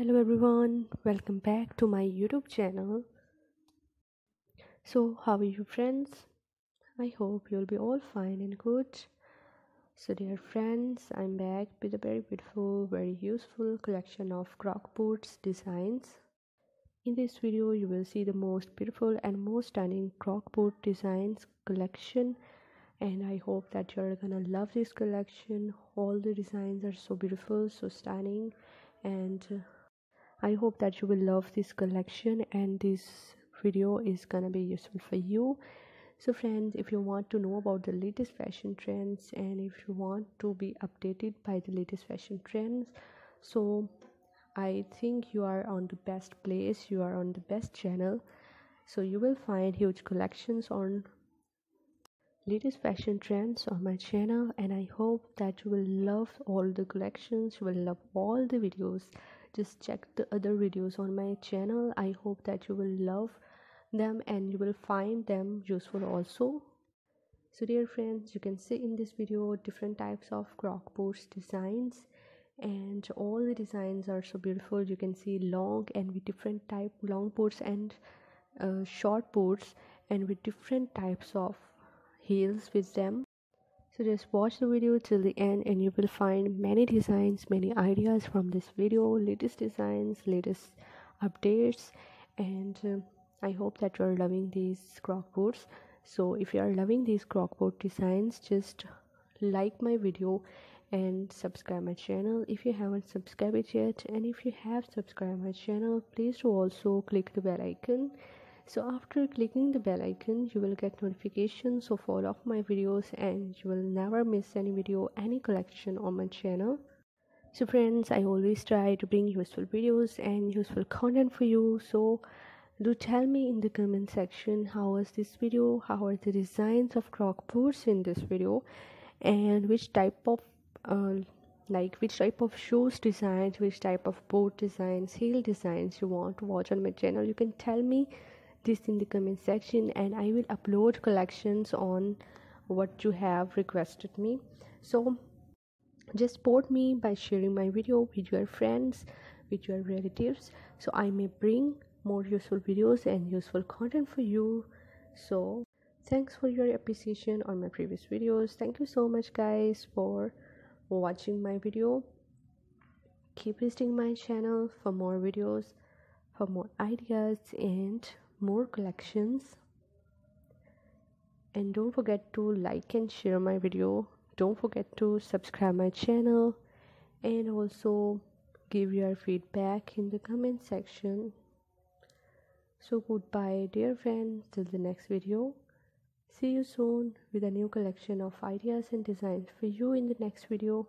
hello everyone welcome back to my youtube channel. So how are you friends? I hope you'll be all fine and good. So dear friends i'm back with a very beautiful very useful collection of croc boots designs. In this video you will see the most beautiful and most stunning croc boot designs collection. And i hope that you're gonna love this collection. All the designs are so beautiful so stunning and uh, i hope that you will love this collection and this video is gonna be useful for you. So friends if you want to know about the latest fashion trends and if you want to be updated by the latest fashion trends so i think you are on the best place you are on the best channel. So you will find huge collections on latest fashion trends on my channel and i hope that you will love all the collections you will love all the videos just check the other videos on my channel. I hope that you will love them and you will find them useful also. So dear friends you can see in this video different types of croc boots designs and all the designs are so beautiful. You can see long and with different type long pots and uh, short pots and with different types of heels with them so just watch the video till the end and you will find many designs many ideas from this video latest designs latest updates. And uh, i hope that you are loving these croc boots so if you are loving these croc boot designs just like my video and subscribe my channel. If you haven't subscribed yet and if you have subscribed my channel please do also click the bell icon so after clicking the bell icon you will get notifications of all of my videos and you will never miss any video any collection on my channel. So friends i always try to bring useful videos and useful content for you. So do tell me in the comment section how was this video? How are the designs of croc boots in this video? And which type of uh, like which type of shoes designs which type of boat designs heel designs you want to watch on my channel? You can tell me this in the comment section and i will upload collections on what you have requested me. So just support me by sharing my video with your friends with your relatives. So i may bring more useful videos and useful content for you. So thanks for your appreciation on my previous videos. Thank you so much guys for watching my video. Keep visiting my channel for more videos for more ideas and more collections. And don't forget to like and share my video. Don't forget to subscribe my channel. And also give your feedback in the comment section. So goodbye dear friends. Till the next video. See you soon with a new collection of ideas and designs for you in the next video